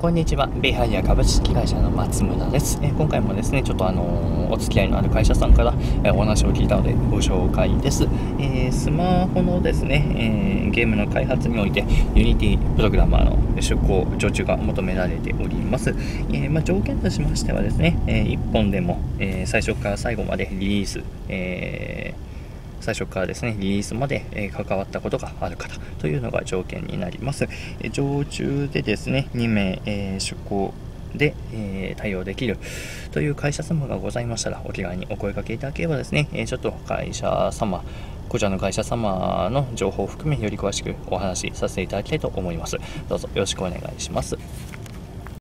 こんにちは。ベイハイヤー株式会社の松村です。え、今回もですね、ちょっとあのー、お付き合いのある会社さんから、え、お話を聞いたのでご紹介です。えスマホのですね、えゲームの開発において、Unity プログラマーの出向、常駐が求められております。えまあ、条件としましてはですね、え1本でも、え最初から最後までリリース、えー最初からですね、リリースまで、え関わったことがある方というのが条件になります。え常駐でですね、2名、えー、出向で、えー、対応できるという会社様がございましたら、お気軽にお声かけいただければですね、え、ちょっと会社様、こちらの会社様の情報を含めより詳しくお話しさせていただきたいと思います。どうぞよろしくお願いします。